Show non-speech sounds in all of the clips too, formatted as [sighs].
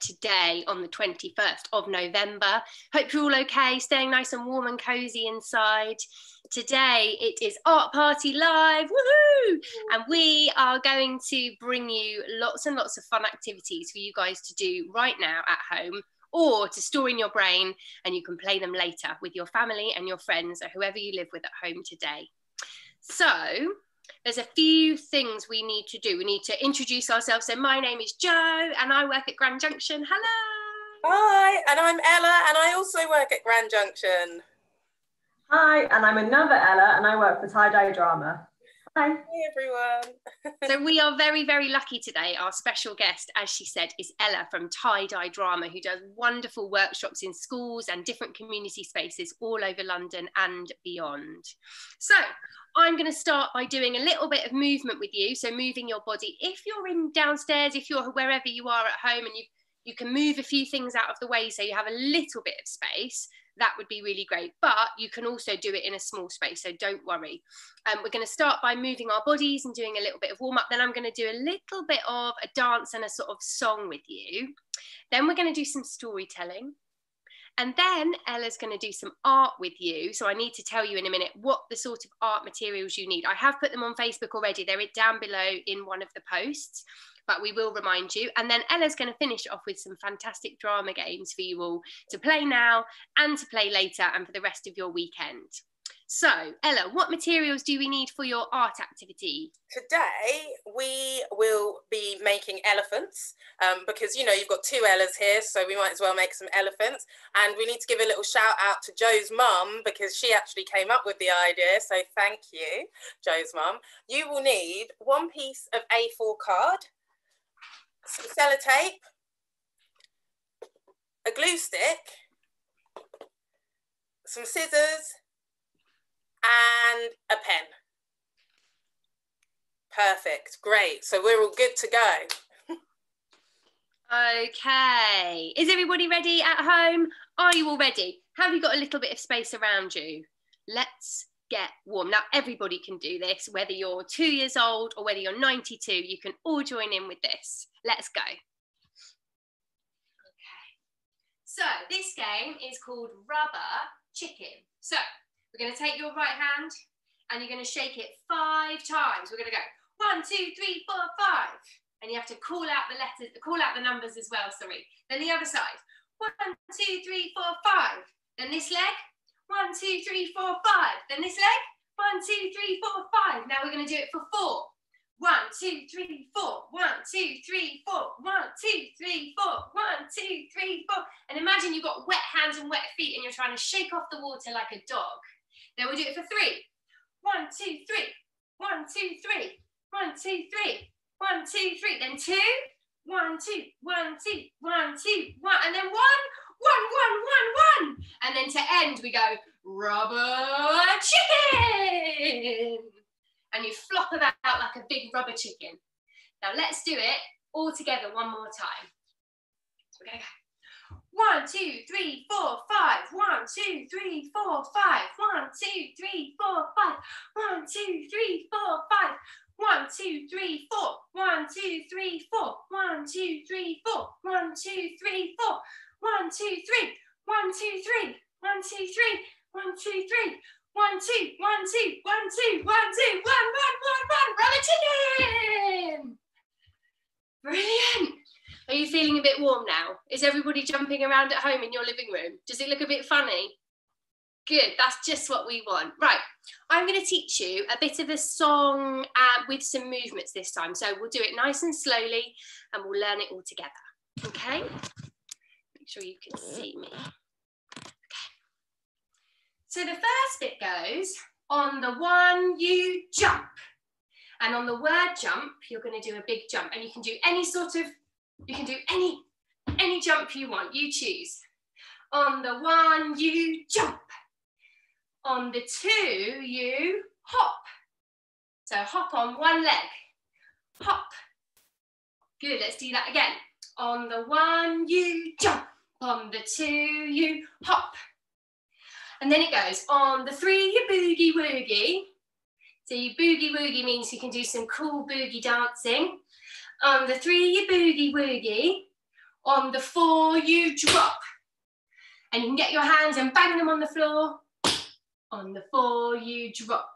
today on the 21st of November. Hope you're all okay, staying nice and warm and cozy inside. Today it is Art Party Live, woohoo! And we are going to bring you lots and lots of fun activities for you guys to do right now at home or to store in your brain and you can play them later with your family and your friends or whoever you live with at home today. So, there's a few things we need to do. We need to introduce ourselves. So, my name is Joe and I work at Grand Junction. Hello. Hi, and I'm Ella, and I also work at Grand Junction. Hi, and I'm another Ella, and I work for Tie Dye Drama. Hi. Hey, everyone. [laughs] so, we are very, very lucky today. Our special guest, as she said, is Ella from Tie Dye Drama, who does wonderful workshops in schools and different community spaces all over London and beyond. So, I'm going to start by doing a little bit of movement with you. So moving your body. If you're in downstairs, if you're wherever you are at home and you you can move a few things out of the way so you have a little bit of space, that would be really great. But you can also do it in a small space, so don't worry. Um, we're going to start by moving our bodies and doing a little bit of warm up. Then I'm going to do a little bit of a dance and a sort of song with you. Then we're going to do some storytelling. And then Ella's going to do some art with you. So I need to tell you in a minute what the sort of art materials you need. I have put them on Facebook already. They're down below in one of the posts, but we will remind you. And then Ella's going to finish off with some fantastic drama games for you all to play now and to play later and for the rest of your weekend. So, Ella, what materials do we need for your art activity? Today, we will be making elephants um, because, you know, you've got two Ellas here, so we might as well make some elephants. And we need to give a little shout out to Joe's mum because she actually came up with the idea. So, thank you, Joe's mum. You will need one piece of A4 card, some sellotape, a glue stick, some scissors, and a pen. Perfect, great. So we're all good to go. okay, is everybody ready at home? Are you all ready? Have you got a little bit of space around you? Let's get warm. Now, everybody can do this, whether you're two years old or whether you're 92, you can all join in with this. Let's go. Okay. So, this game is called Rubber Chicken. So, we're going to take your right hand and you're going to shake it five times. We're going to go one, two, three, four, five. And you have to call out the letters, call out the numbers as well, sorry. Then the other side. One, two, three, four, five. Then this leg. One, two, three, four, five. Then this leg. One, two, three, four, five. Now we're going to do it for four. One, two, three, four. One, two, three, four. One, two, three, four. One, two, three, four. And imagine you've got wet hands and wet feet and you're trying to shake off the water like a dog. Then we'll do it for three. One, two, three. One, two, three. One, two, three. One, two, three. Then two. One, two, one, two, one, two, one. And then one, one, one, one, one. And then to end, we go rubber chicken. And you flop it out like a big rubber chicken. Now let's do it all together one more time. So we're going to go. One, two, three, four, five. One, two, three, four, five. One, two, three, four, five. One, two, three, four, five. One, two, three, four. One, two, three, four. One, two, three, four. One, two, three, four. One, two, three. One, two, three. One, two, three. One, two, three. One, two, one, two, one, two, one, two, one, one, one, one. Rubber chicken! Brilliant. Are you feeling a bit warm now? Is everybody jumping around at home in your living room? Does it look a bit funny? Good, that's just what we want. Right, I'm going to teach you a bit of a song uh, with some movements this time. So we'll do it nice and slowly and we'll learn it all together. Okay? Make sure you can see me. Okay. So the first bit goes on the one you jump. And on the word jump, you're going to do a big jump. And you can do any sort of you can do any, any jump you want, you choose. On the one, you jump. On the two, you hop. So hop on one leg, hop. Good, let's do that again. On the one, you jump. On the two, you hop. And then it goes, on the three, you boogie woogie. So you boogie woogie means you can do some cool boogie dancing. On the three, you boogie woogie. On the four, you drop. And you can get your hands and bang them on the floor. On the four, you drop.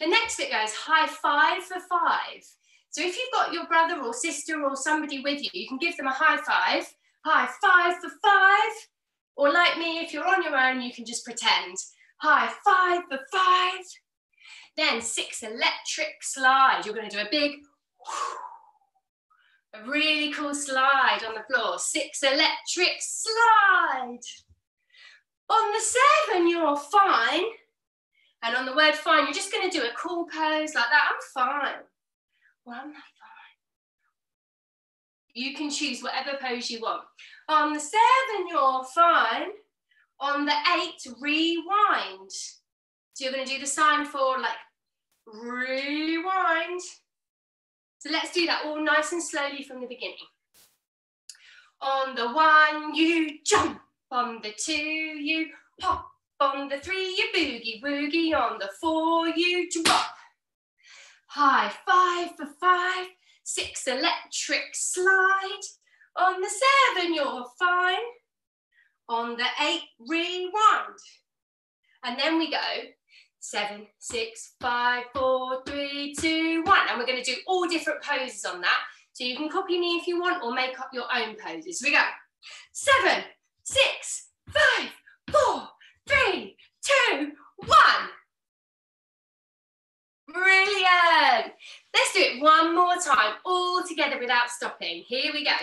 The next bit goes high five for five. So if you've got your brother or sister or somebody with you, you can give them a high five. High five for five. Or like me, if you're on your own, you can just pretend. High five for five. Then six electric slides. You're going to do a big, a really cool slide on the floor. Six electric slide. On the seven, you're fine. And on the word fine, you're just going to do a cool pose like that. I'm fine. Well, I'm not fine. You can choose whatever pose you want. On the seven, you're fine. On the eight, rewind. So you're going to do the sign for like rewind. So let's do that all nice and slowly from the beginning. On the one, you jump. On the two, you hop. On the three, you boogie woogie. On the four, you drop. High five for five. Six, electric slide. On the seven, you're fine. On the eight, rewind. And then we go seven, six, five, four, three, two, one. And we're going to do all different poses on that. So you can copy me if you want or make up your own poses. We go seven, six, five, four, three, two, one. Brilliant. Let's do it one more time, all together without stopping. Here we go.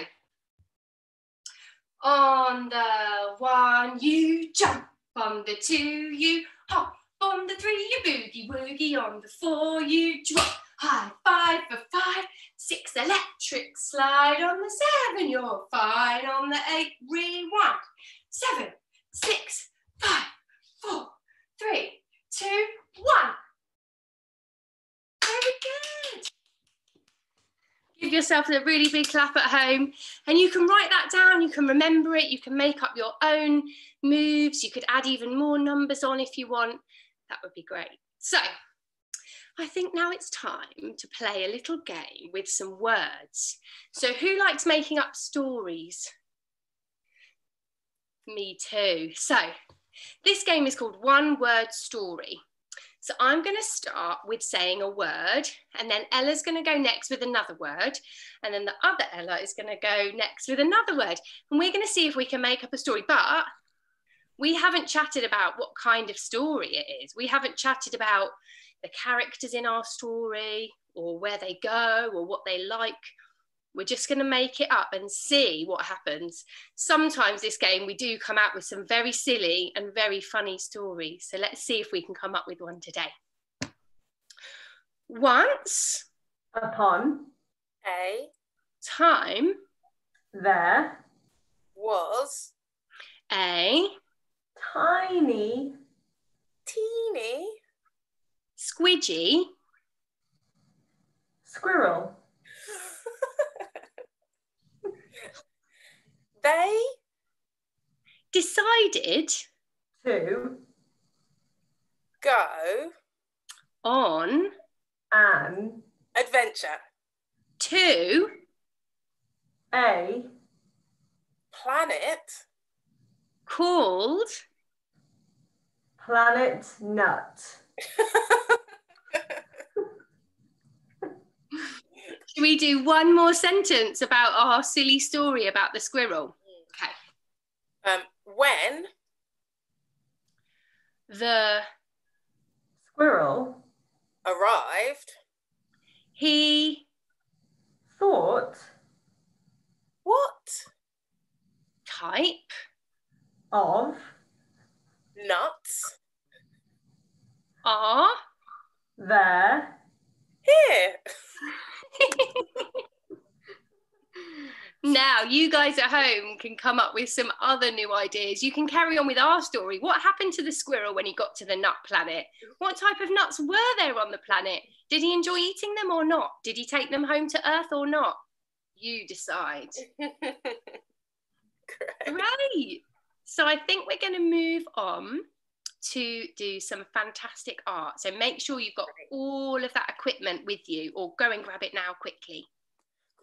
On the one, you jump. On the two, you hop. On the three, you boogie woogie. On the four, you drop. High five for five. Six, electric slide. On the seven, you're fine. On the eight, rewind. Seven, six, five, four, three, two, one. Very good. Give yourself a really big clap at home and you can write that down, you can remember it, you can make up your own moves, you could add even more numbers on if you want. That would be great. So, I think now it's time to play a little game with some words. So, who likes making up stories? Me too. So, this game is called One Word Story. So I'm going to start with saying a word, and then Ella's going to go next with another word, and then the other Ella is going to go next with another word. And we're going to see if we can make up a story. But we haven't chatted about what kind of story it is. We haven't chatted about the characters in our story, or where they go, or what they like. We're just going to make it up and see what happens. Sometimes this game, we do come out with some very silly and very funny stories. So let's see if we can come up with one today. Once Upon A time, there, was a tiny teeny. squidgy squirrel. [laughs] They decided to go on an adventure. to a planet called planet nut. Should we do one more sentence about our silly story about the squirrel? Okay. um, when The Squirrel arrived he thought what type of nuts are there here [laughs] now you guys at home can come up with some other new ideas. You can carry on with our story. What happened to the squirrel when he got to the nut planet? What type of nuts were there on the planet? Did he enjoy eating them or not? Did he take them home to Earth or not? You decide. Great. [laughs] Right. So I think we're going to move on to do some fantastic art. So make sure you've got all of that equipment with you or go and grab it now quickly.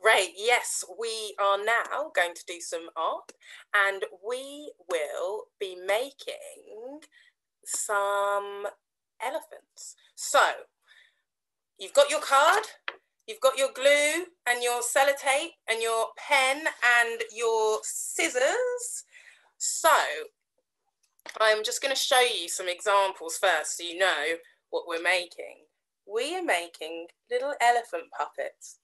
Great. Yes, we are now going to do some art and we will be making some elephants. So you've got your card, you've got your glue and your sellotape and your pen and your scissors. So I'm just going to show you some examples first so you know what we're making. We are making little elephant puppets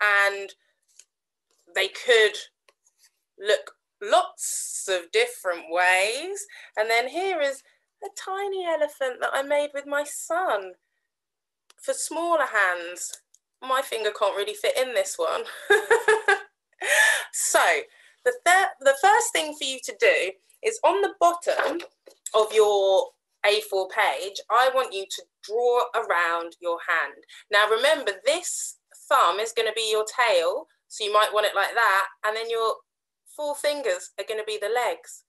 and they could look lots of different ways. And then here is a tiny elephant that I made with my son for smaller hands. My finger can't really fit in this one. [laughs] so the, the first thing for you to do is on the bottom of your A4 page, I want you to draw around your hand. Now remember this thumb is going to be your tail, so you might want it like that, and then your four fingers are going to be the legs.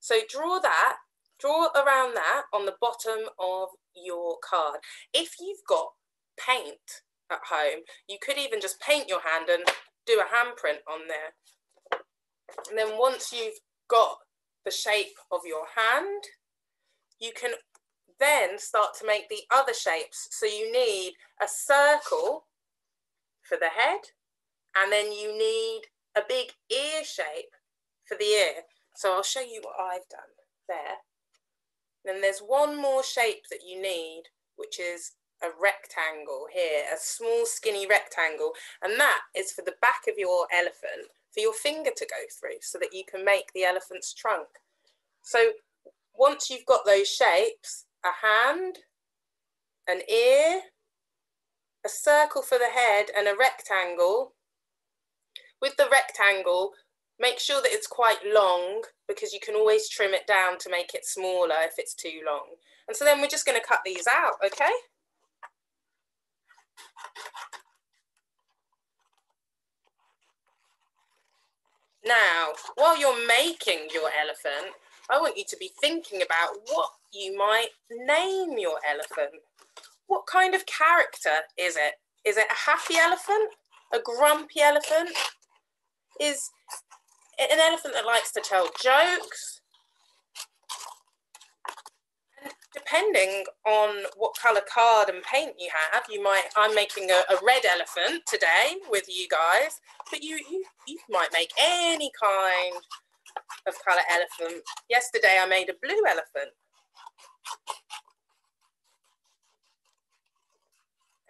So draw that, draw around that on the bottom of your card. If you've got paint at home, you could even just paint your hand and do a handprint on there. And then once you've got the shape of your hand, you can then start to make the other shapes. So you need a circle for the head, and then you need a big ear shape for the ear. So I'll show you what I've done there. Then there's one more shape that you need, which is a rectangle here, a small skinny rectangle. And that is for the back of your elephant, for your finger to go through so that you can make the elephant's trunk. So once you've got those shapes, a hand, an ear, a circle for the head and a rectangle. With the rectangle, make sure that it's quite long because you can always trim it down to make it smaller if it's too long. And so then we're just going to cut these out, okay? Now, while you're making your elephant, I want you to be thinking about what you might name your elephant what kind of character is it? Is it a happy elephant? A grumpy elephant? Is it an elephant that likes to tell jokes? And depending on what colour card and paint you have, you might, I'm making a, a red elephant today with you guys, but you, you, you might make any kind of colour elephant. Yesterday I made a blue elephant.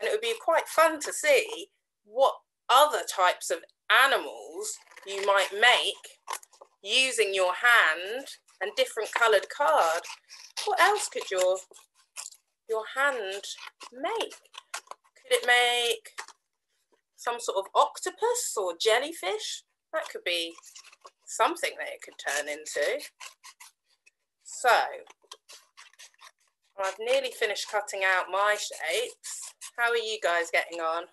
And it would be quite fun to see what other types of animals you might make using your hand and different coloured card. What else could your your hand make? Could it make some sort of octopus or jellyfish? That could be something that it could turn into. So, I've nearly finished cutting out my shapes. How are you guys getting on?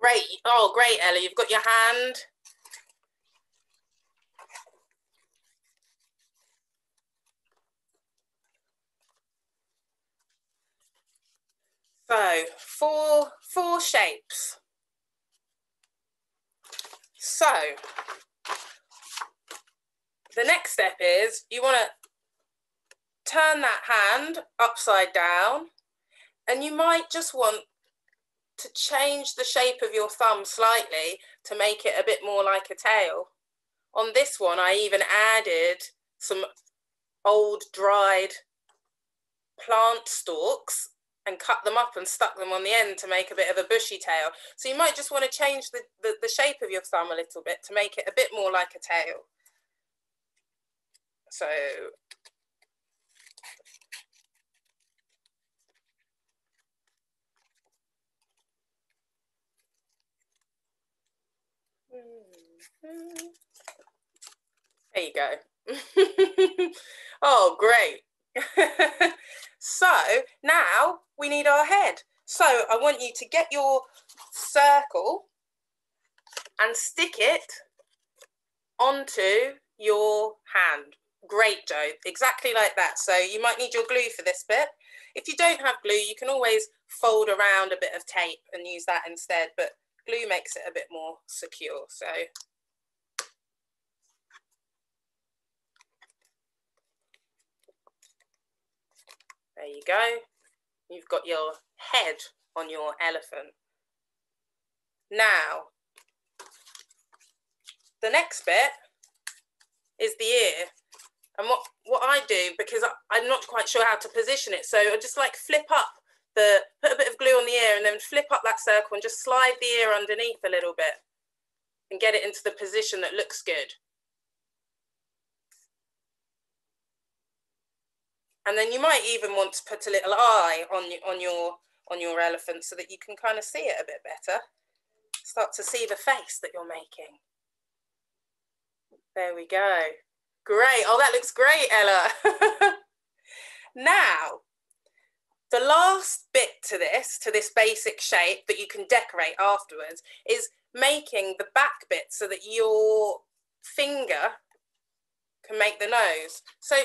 Great. Oh, great, Ella. You've got your hand. So, four, four shapes. So, the next step is you want to turn that hand upside down and you might just want to change the shape of your thumb slightly to make it a bit more like a tail. On this one, I even added some old dried plant stalks and cut them up and stuck them on the end to make a bit of a bushy tail. So you might just want to change the, the, the shape of your thumb a little bit to make it a bit more like a tail. So There you go. [laughs] oh, great. [laughs] so now we need our head. So I want you to get your circle and stick it onto your hand. Great, Joe. Exactly like that. So you might need your glue for this bit. If you don't have glue, you can always fold around a bit of tape and use that instead, but glue makes it a bit more secure. So there you go. You've got your head on your elephant. Now, the next bit is the ear. And what, what I do, because I, am not quite sure how to position it, so I just like flip up the, put a bit of glue on the ear and then flip up that circle and just slide the ear underneath a little bit and get it into the position that looks good. And then you might even want to put a little eye on, on, your, on your elephant so that you can kind of see it a bit better. Start to see the face that you're making. There we go. Great. Oh, that looks great, Ella. [laughs] now, the last bit to this, to this basic shape that you can decorate afterwards, is making the back bit so that your finger can make the nose. So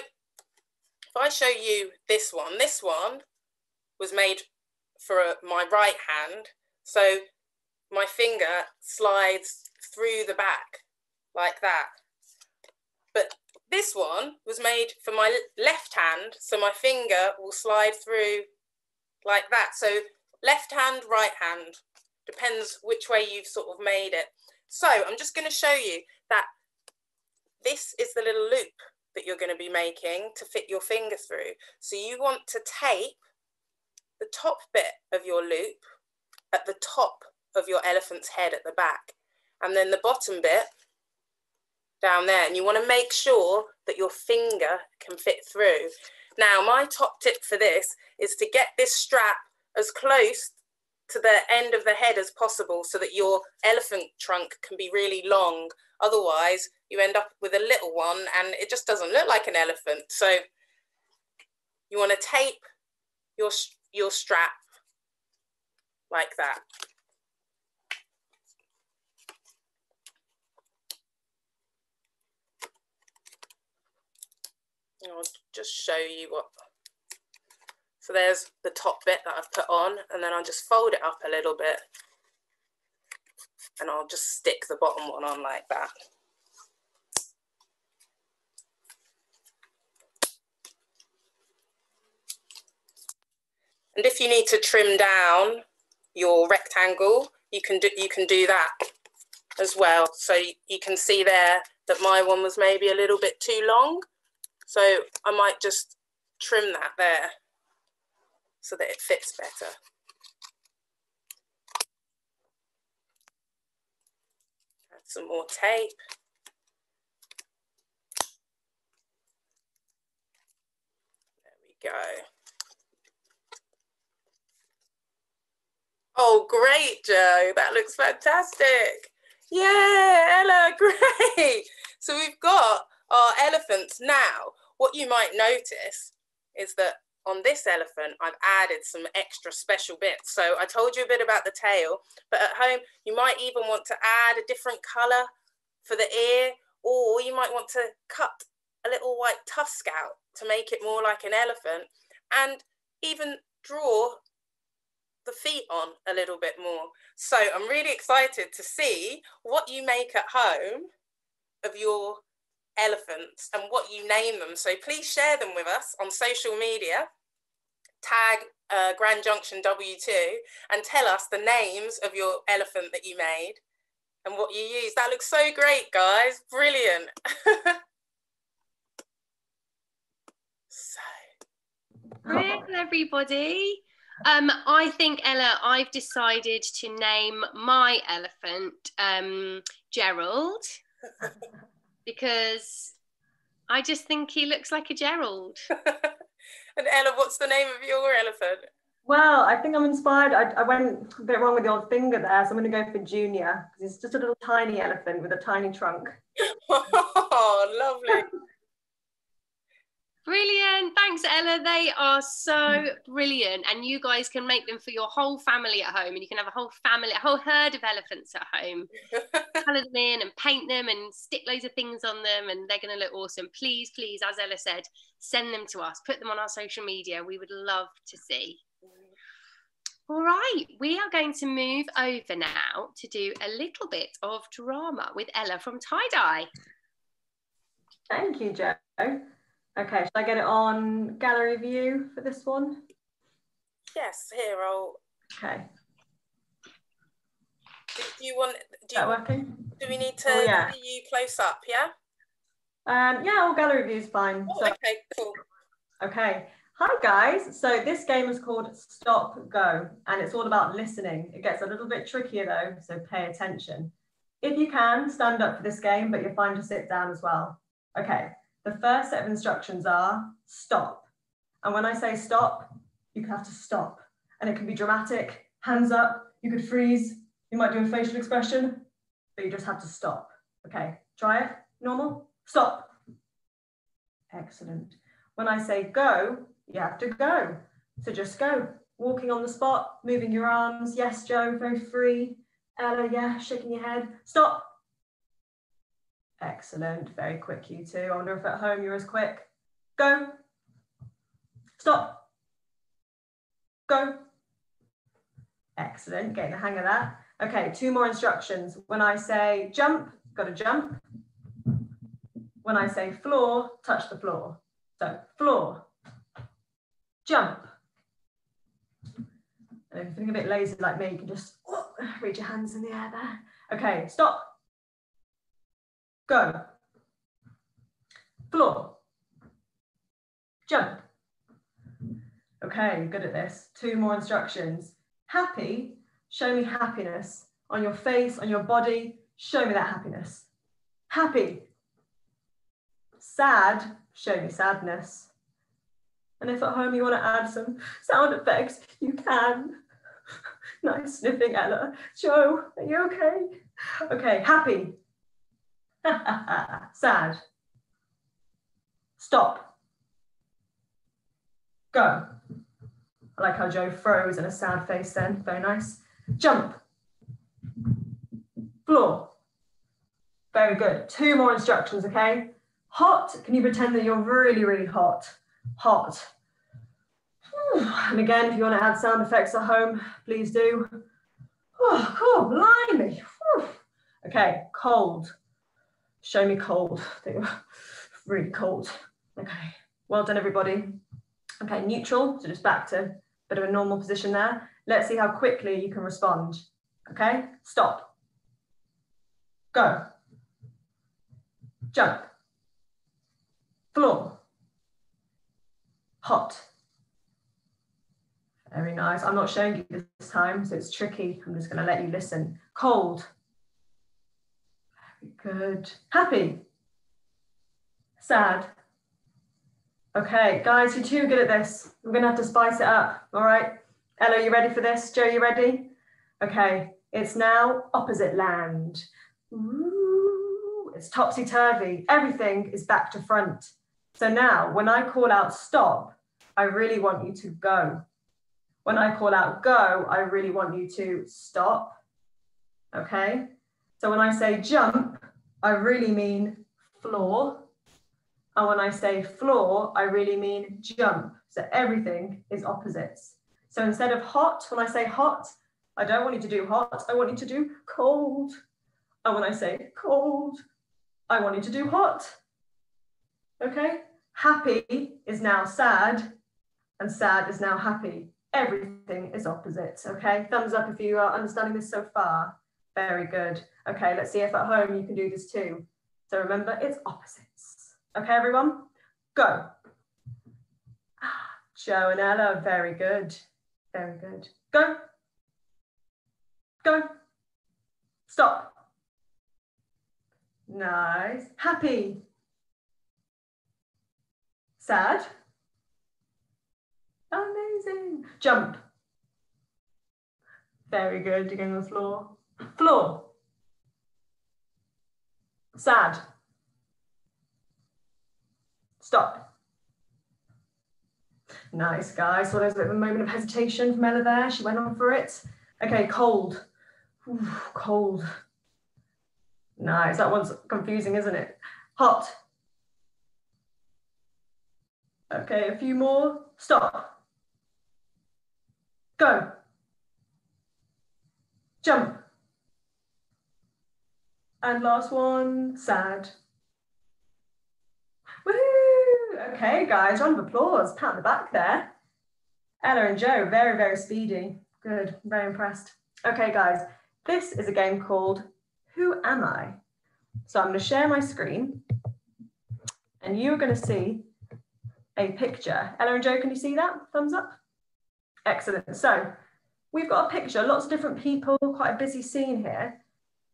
I show you this one, this one was made for uh, my right hand. So my finger slides through the back like that. But this one was made for my left hand, so my finger will slide through like that. So left hand, right hand, depends which way you've sort of made it. So I'm just going to show you that this is the little loop that you're going to be making to fit your finger through. So you want to tape the top bit of your loop at the top of your elephant's head at the back. And then the bottom bit down there and you want to make sure that your finger can fit through. Now my top tip for this is to get this strap as close to the end of the head as possible so that your elephant trunk can be really long. Otherwise you end up with a little one and it just doesn't look like an elephant. So you want to tape your, your strap like that. I'll just show you what. So there's the top bit that I've put on and then I'll just fold it up a little bit and I'll just stick the bottom one on like that. And if you need to trim down your rectangle, you can do, you can do that as well. So you can see there that my one was maybe a little bit too long. So I might just trim that there so that it fits better. Add some more tape. There we go. Oh, great, Joe. That looks fantastic. Yeah, Ella, [laughs] great. So we've got our elephants now what you might notice is that on this elephant, I've added some extra special bits. So I told you a bit about the tail, but at home, you might even want to add a different color for the ear, or you might want to cut a little white tusk out to make it more like an elephant and even draw the feet on a little bit more. So I'm really excited to see what you make at home of your elephants and what you name them. So please share them with us on social media. Tag uh, Grand Junction W2 and tell us the names of your elephant that you made and what you use. That looks so great, guys. Brilliant. [laughs] so. Hello, everybody. Um, I think Ella, I've decided to name my elephant um, Gerald. because I just think he looks like a Gerald. [laughs] and Ella, what's the name of your elephant? Well, I think I'm inspired. I, I went a bit wrong with the old finger there, so I'm going to go for Junior because he's just a little tiny elephant with a tiny trunk. [laughs] oh, lovely. Brilliant. Thanks, Ella. They are so mm. brilliant. And you guys can make them for your whole family at home. And you can have a whole family, a whole herd of elephants at home. [laughs] Colour them in and paint them and stick loads of things on them. And they're going to look awesome. Please, please, as Ella said, send them to us. Put them on our social media. We would love to see. All right, we are going to move over now to do a little bit of drama with Ella from Tie Dye. Thank you, Joe. Okay, should I get it on gallery view for this one? Yes, here I'll. Okay. Do, do you want? Do, Is you, that working? do we need to Oh, yeah. see you close up? Yeah. Um, yeah, all gallery view is fine. Oh, So, okay, cool. okay. Hi guys. So this game is called Stop Go, and it's all about listening. It gets a little bit trickier though, so pay attention. If you can, stand up for this game, but you're fine to sit down as well. Okay. The first set of instructions are stop. And when I say stop, you have to stop. And it can be dramatic, hands up, you could freeze, you might do a facial expression, but you just have to stop. Okay, try it. Normal. Stop. Excellent. When I say go, you have to go. So just go. Walking on the spot, moving your arms. Yes, Joe, very free. Ella, yeah, shaking your head. Stop. Excellent. Very quick, you two. I wonder if at home you're as quick. Go. Stop. Go. Excellent. Getting the hang of that. Okay, two more instructions. When I say jump, got to jump. When I say floor, touch the floor. So floor, jump. And if you're feeling a bit lazy like me, you can just oh, reach your hands in the air there. Okay, stop. Go. Floor. Jump. Okay, good at this. Two more instructions. Happy, show me happiness on your face, on your body. Show me that happiness. Happy. Sad, show me sadness. And if at home you want to add some sound effects, you can. [laughs] nice sniffing, Ella. Joe, are you okay? Okay, happy. [laughs] Sad. Stop. Go. I like how Joe froze in a sad face then. Very nice. Jump. Floor. Very good. Two more instructions, okay? Hot. Can you pretend that you're really, really hot? Hot. And again, if you want to add sound effects at home, please do. Oh, cool, blimey. Okay, cold. Show me cold. [laughs] They were really cold. Okay, well done, everybody. Okay, neutral, so just back to a bit of a normal position there. Let's see how quickly you can respond. Okay, stop. Go. Jump. Floor. Hot. Very nice. I'm not showing you this time, so it's tricky. I'm just going to let you listen. Cold. Good. Happy. Sad. Okay, guys, you're too good at this. We're to have to spice it up. All right. Ella, you ready for this? Joe, you ready? Okay, it's now opposite land. Ooh, it's topsy turvy. Everything is back to front. So now, when I call out stop, I really want you to go. When I call out go, I really want you to stop. Okay. So when I say jump, I really mean floor. And when I say floor, I really mean jump. So everything is opposites. So instead of hot, when I say hot, I don't want you to do hot. I want you to do cold. And when I say cold, I want you to do hot. Okay. Happy is now sad, and sad is now happy. Everything is opposites. Okay. Thumbs up if you are understanding this so far. Very good. Okay. Let's see if at home you can do this too. So remember, it's opposites. Okay, everyone, go. Ah, Joe and Ella, very good. Very good. Go. Go. Stop. Nice. Happy. Sad. Amazing. Jump. Very good. Going on the floor. Floor. Sad. Stop. Nice, guys. So there's a bit of a moment of hesitation from Ella there. She went on for it. Okay, cold. Ooh, cold. Nice. That one's confusing, isn't it? Hot. Okay, a few more. Stop. Go. jump. And last one, sad. Woohoo! Okay, guys, round of applause. Pat the back there. Ella and Joe, very, very speedy. Good, very impressed. Okay, guys, this is a game called Who Am I? So I'm going to share my screen and you're going to see a picture. Ella and Joe, can you see that? Thumbs up. Excellent. So we've got a picture, lots of different people, quite a busy scene here.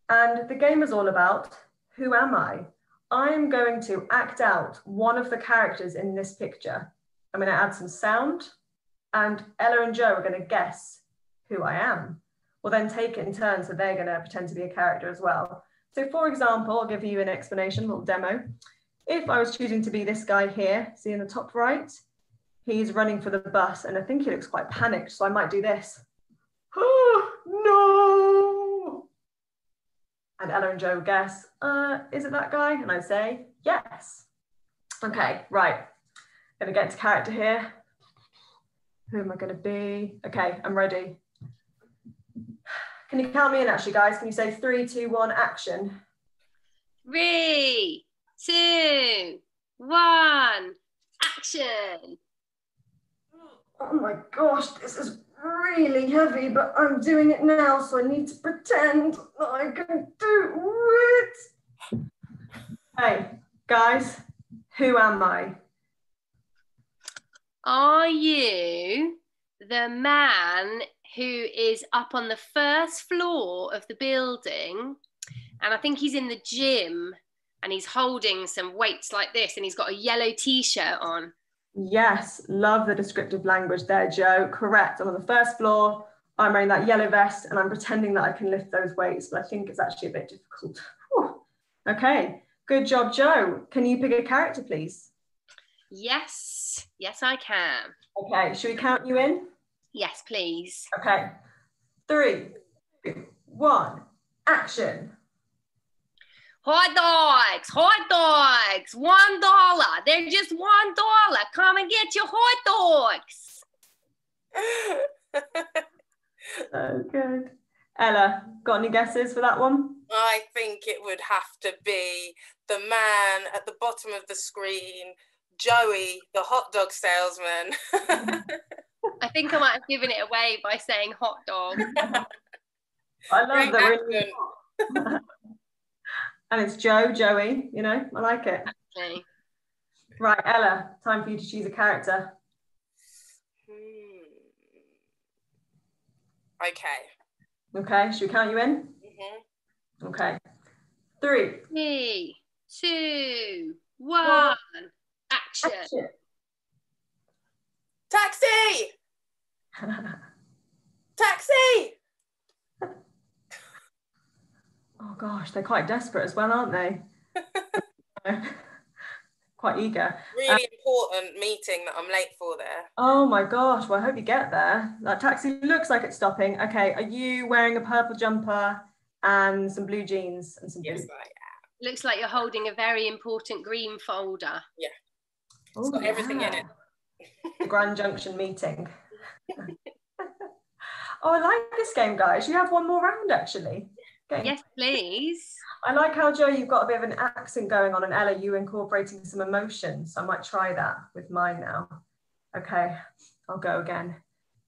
And the game is all about who am I? I'm going to act out one of the characters in this picture. I'm going to add some sound, and Ella and Joe are going to guess who I am. We'll then take it in turn, so they're going to pretend to be a character as well. So, for example, I'll give you an explanation, a little demo. If I was choosing to be this guy here, see in the top right, he's running for the bus, and I think he looks quite panicked, so I might do this. Oh, [gasps] no! And Ella and Joe guess, uh, is it that guy? And I say, yes. Okay, right. Gonna get into character here. Who am I gonna be? Okay, I'm ready. Can you count me in actually, guys? Can you say three, two, one, action? Three, two, one, action. Oh my gosh, this is really heavy, but I'm doing it now, so I need to pretend that I can do it. Hey, guys, who am I? Are you the man who is up on the first floor of the building? And I think he's in the gym and he's holding some weights like this and he's got a yellow t shirt on. Yes, love the descriptive language there, Joe. Correct. I'm on the first floor. I'm wearing that yellow vest and I'm pretending that I can lift those weights, but I think it's actually a bit difficult. Whew. Okay, good job, Joe. Can you pick a character, please? Yes, yes, I can. Okay, should we count you in? Yes, please. Okay, three, two, one, action. Hot dogs, hot dogs, one dollar. They're just one dollar. Come and get your hot dogs. So [laughs] oh, good. Ella, got any guesses for that one? I think it would have to be the man at the bottom of the screen, Joey, the hot dog salesman. [laughs] I think I might have given it away by saying hot dog. [laughs] I love Great the really accent. And it's Joe, Joey, you know, I like it. Okay. Right, Ella, time for you to choose a character. Hmm. Okay. Okay, should we count you in? Mhm. Okay. Three. Three, two, one, action. Action. Taxi! [laughs] Taxi! Oh gosh, they're quite desperate as well, aren't they? [laughs] quite eager. Really um, important meeting that I'm late for there. Oh my gosh, well, I hope you get there. That taxi looks like it's stopping. Okay, are you wearing a purple jumper and some blue jeans and some Yes, boots? I Looks like you're holding a very important green folder. Oh, got everything in it. The Grand Junction meeting. [laughs] [laughs] oh, I like this game, guys. You have one more round, actually. Okay. Yes, please. I like how, Joe, you've got a bit of an accent going on, and Ella, you incorporating some emotion. So I might try that with mine now. Okay, I'll go again.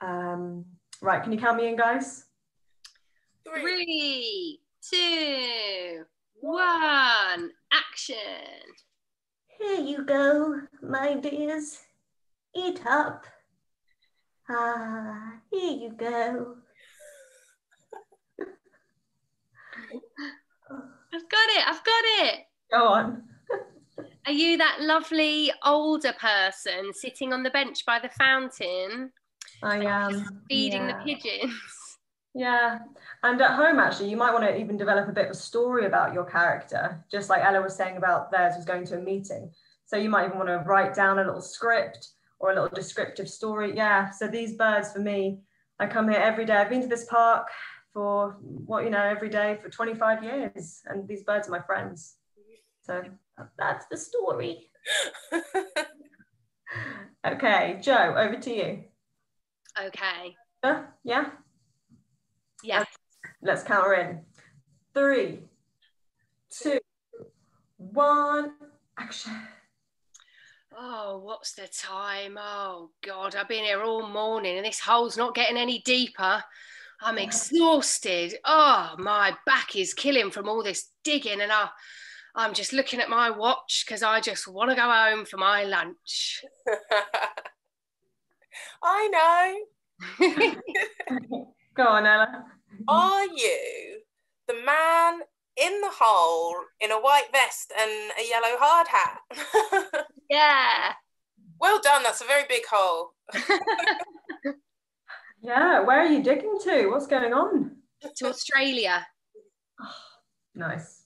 Um, right, can you count me in, guys? Three. Three, two, one, action. Here you go, my dears. Eat up. Ah, here you go. I've got it. I've got it. Go on. Are you that lovely older person sitting on the bench by the fountain, I am. feeding yeah. the pigeons? Yeah, and at home actually, you might want to even develop a bit of a story about your character, just like Ella was saying about theirs was going to a meeting. So you might even want to write down a little script or a little descriptive story. Yeah. So these birds for me, I come here every day. I've been to this park for what you know every day for 25 years, and these birds are my friends. So that's the story. [laughs] Okay, Joe, over to you. Okay. Uh, yeah. Yes. Let's count her in. Three, two, one, action. Oh, what's the time? Oh, God, I've been here all morning and this hole's not getting any deeper. I'm exhausted. Oh, my back is killing from all this digging, and I, I'm just looking at my watch because I just want to go home for my lunch. [laughs] I know. [laughs] Go on, Ella. Are you the man in the hole in a white vest and a yellow hard hat? [laughs] yeah. well done. That's a very big hole. Yeah, where are you digging to? What's going on? To Australia. [sighs] Nice.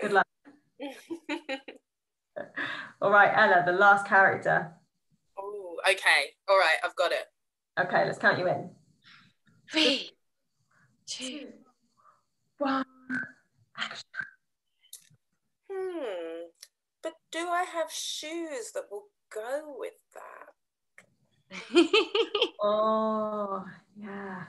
Good luck. [laughs] All right, Ella, the last character. oh, okay. All right. I've got it. Okay, let's count you in. Three, two, One, action. Hmm. But do I have shoes that will go with that? [laughs] Oh, yeah.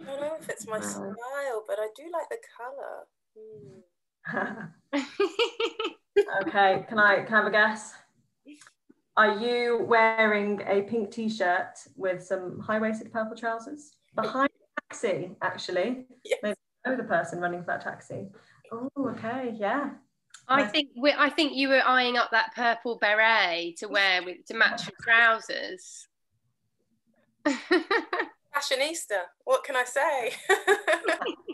I don't know if it's my No. style, but I do like the color. Hmm. [laughs] [laughs] okay, can I can I have a guess? Are you wearing a pink t-shirt with some high-waisted purple trousers? Behind the taxi, actually. Yes. Maybe you know the person running for that taxi. Oh, okay, yeah. I think we, I think you were eyeing up that purple beret to wear with to match your trousers. [laughs] Fashionista. What can I say? [laughs]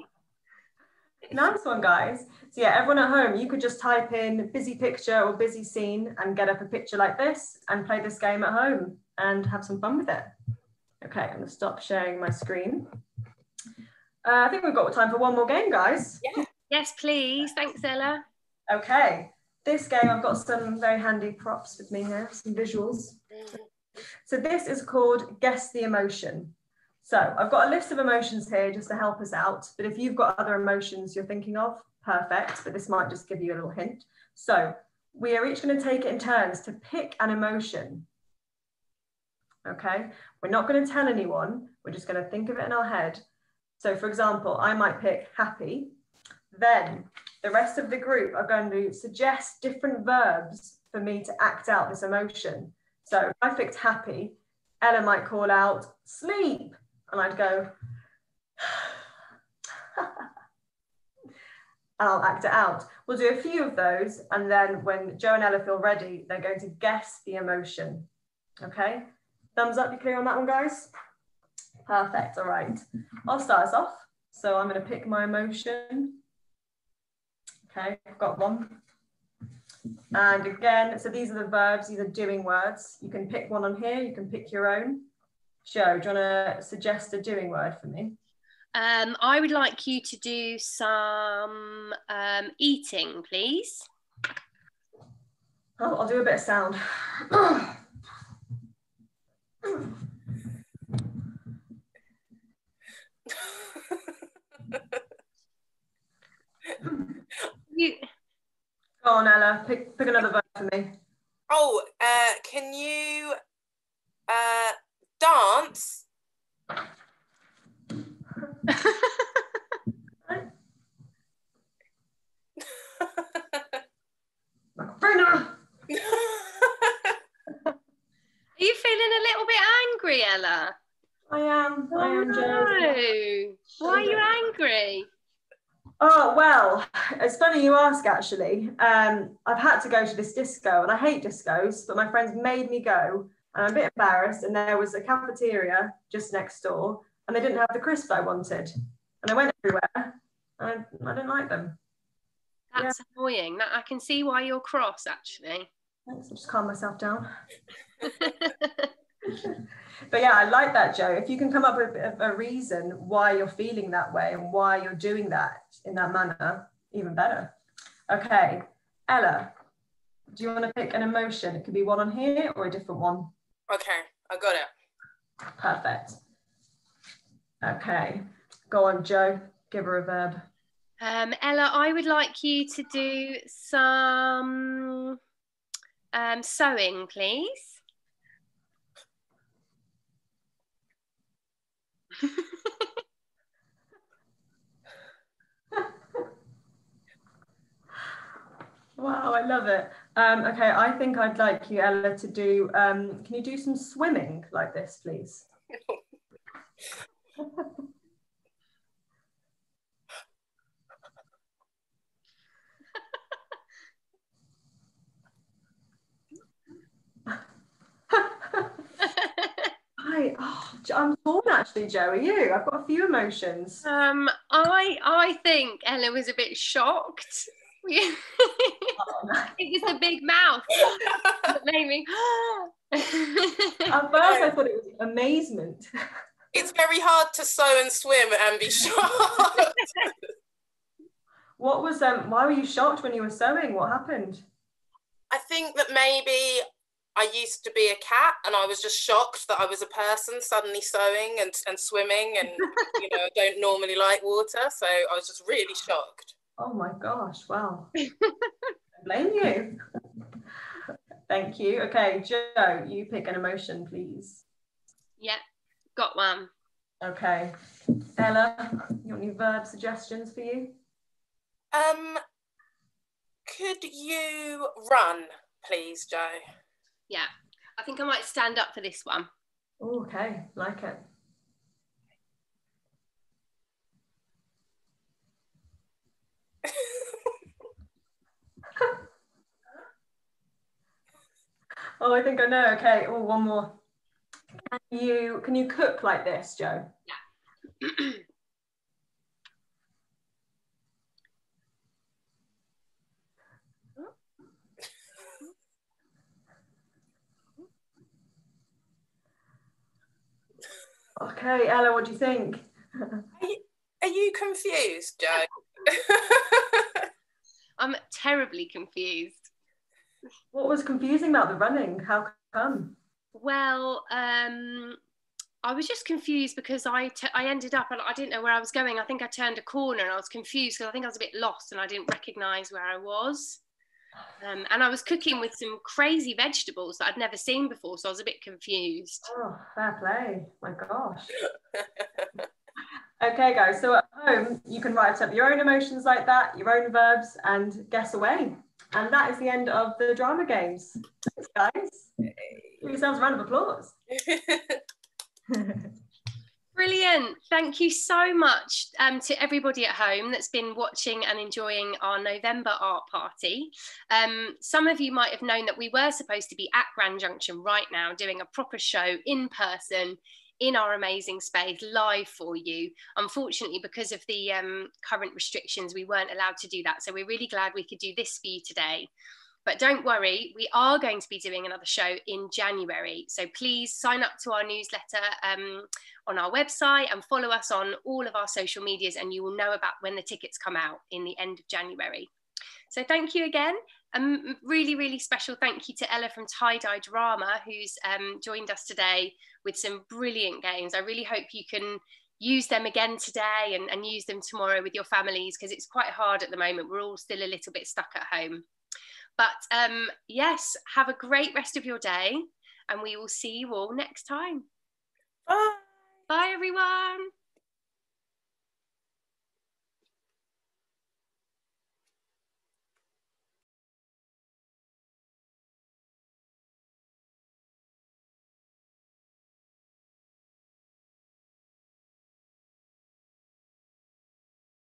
Nice one, guys. So yeah, everyone at home, you could just type in busy picture or busy scene and get up a picture like this and play this game at home and have some fun with it. Okay, I'm gonna stop sharing my screen. Uh, I think we've got time for one more game, guys. yeah. yes, please. Thanks, Ella. Okay, this game, I've got some very handy props with me here, some visuals. So this is called Guess the Emotion. So I've got a list of emotions here just to help us out. But if you've got other emotions you're thinking of, perfect. But this might just give you a little hint. So we are each going to take it in turns to pick an emotion. Okay, we're not going to tell anyone. We're just going to think of it in our head. So for example, I might pick happy. Then the rest of the group are going to suggest different verbs for me to act out this emotion. So if I picked happy, Ella might call out sleep, and I'd go, and [sighs] I'll act it out. We'll do a few of those, and then when Joe and Ella feel ready, they're going to guess the emotion. Okay, thumbs up. You clear on that one, guys? Perfect. All right, I'll start us off. So I'm going to pick my emotion. Okay, I've got one. And again, so these are the verbs, these are doing words. You can pick one on here, you can pick your own. Joe, do you want to suggest a doing word for me? Um, I would like you to do some um, eating, please. Oh, I'll do a bit of sound. [laughs] [coughs] [laughs] [coughs] [laughs] You, Go on, Ella, pick, pick another verb for me. oh, uh, can you uh, dance? Macarena! are you feeling a little bit angry, Ella? I am, I am Joe. no. Why are you angry? Oh, well, it's funny you ask actually. Um, I've had to go to this disco and I hate discos, but my friends made me go and I'm a bit embarrassed. And there was a cafeteria just next door and they didn't have the crisps I wanted. And I went everywhere and I, I didn't like them. That's annoying. That I can see why you're cross, actually. Thanks, I'll just calm myself down. [laughs] [laughs] But yeah, I like that, Joe. If you can come up with a, a reason why you're feeling that way and why you're doing that in that manner, even better. Okay, Ella, do you want to pick an emotion? It could be one on here or a different one. okay, I got it. Perfect. Okay, go on, Joe. Give her a verb. Um, Ella, I would like you to do some um, sewing, please. [laughs] wow, I love it. Um, okay, I think I'd like you, Ella, to do. Um, can you do some swimming like this, please? [laughs] actually, Joe. Are you? I've got a few emotions. Um, I I think Ella was a bit shocked. [laughs] it was the big mouth that made me. [gasps] At first, I thought it was amazement. It's very hard to sew and swim and be shocked. [laughs] what was um? Why were you shocked when you were sewing? What happened? I think that maybe I used to be a cat and I was just shocked that I was a person suddenly sewing and, and swimming and [laughs] you know don't normally like water so I was just really shocked. Oh my gosh, wow. [laughs] blame you. Thank you. Okay, Joe, you pick an emotion, please. Yeah, got one. Okay. Ella, you want any verb suggestions for you? Um could you run, please, Joe? Yeah, I think I might stand up for this one. Oh, okay, like it. [laughs] oh, I think I know. Okay. Oh, one more. Can you can you cook like this, Joe? Yeah. [clears throat] Okay, Ella, what do you think? Are you, are you confused, Joe? I'm terribly confused. What was confusing about the running? How come? Well, um, I was just confused because I, I ended up and I didn't know where I was going. I think I turned a corner and I was confused because I think I was a bit lost and I didn't recognize where I was. Um, and I was cooking with some crazy vegetables that I'd never seen before, so I was a bit confused. Oh, fair play. My gosh. okay, guys, so at home, you can write up your own emotions like that, your own verbs, and guess away. And that is the end of the drama games. Thanks, guys. Give yourselves a round of applause. [laughs] Brilliant. Thank you so much um, to everybody at home that's been watching and enjoying our November art party. Um, some of you might have known that we were supposed to be at Grand Junction right now doing a proper show in person in our amazing space live for you. Unfortunately, because of the um, current restrictions, we weren't allowed to do that. So we're really glad we could do this for you today. But don't worry, we are going to be doing another show in January. So please sign up to our newsletter um, on our website and follow us on all of our social medias, and you will know about when the tickets come out in the end of January. So thank you again. Um, really, really special thank you to Ella from Tie Dye Drama, who's um, joined us today with some brilliant games. I really hope you can use them again today and, and use them tomorrow with your families because it's quite hard at the moment. We're all still a little bit stuck at home. But um, yes, have a great rest of your day and we will see you all next time. Bye. Bye, everyone.